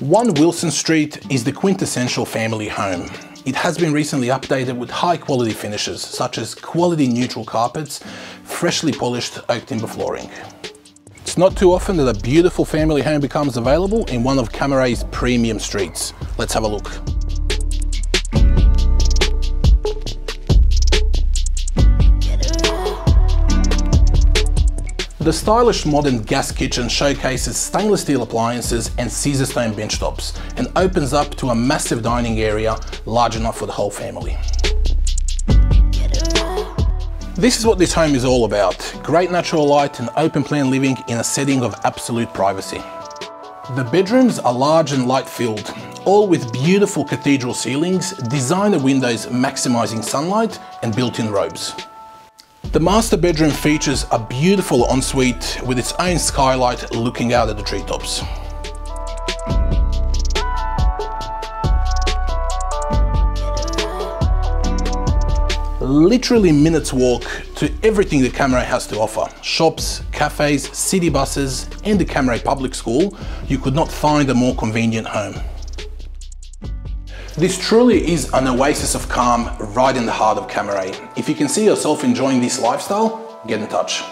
One Wilson Street is the quintessential family home. It has been recently updated with high quality finishes such as quality neutral carpets, freshly polished oak timber flooring. It's not too often that a beautiful family home becomes available in one of Cammeray's premium streets. Let's have a look. The stylish modern gas kitchen showcases stainless steel appliances and Caesarstone benchtops and opens up to a massive dining area large enough for the whole family. This is what this home is all about. Great natural light and open plan living in a setting of absolute privacy. The bedrooms are large and light filled, all with beautiful cathedral ceilings, designer windows maximising sunlight and built-in robes. The master bedroom features a beautiful ensuite with its own skylight looking out at the treetops. Literally minutes walk to everything the Cammeray has to offer. Shops, cafes, city buses and the Cammeray Public School, you could not find a more convenient home. This truly is an oasis of calm right in the heart of Cammeray. If you can see yourself enjoying this lifestyle, get in touch.